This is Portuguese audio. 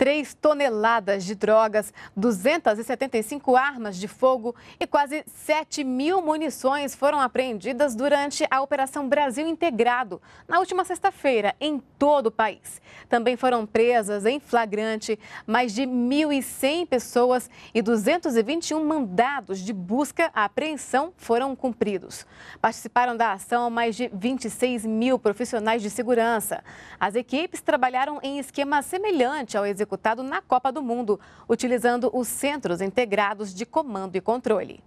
3 toneladas de drogas, 275 armas de fogo e quase 7 mil munições foram apreendidas durante a Operação Brasil Integrado, na última sexta-feira, em todo o país. Também foram presas em flagrante mais de 1.100 pessoas e 221 mandados de busca à apreensão foram cumpridos. Participaram da ação mais de 26 mil profissionais de segurança. As equipes trabalharam em esquema semelhante ao executivo executado na Copa do Mundo, utilizando os Centros Integrados de Comando e Controle.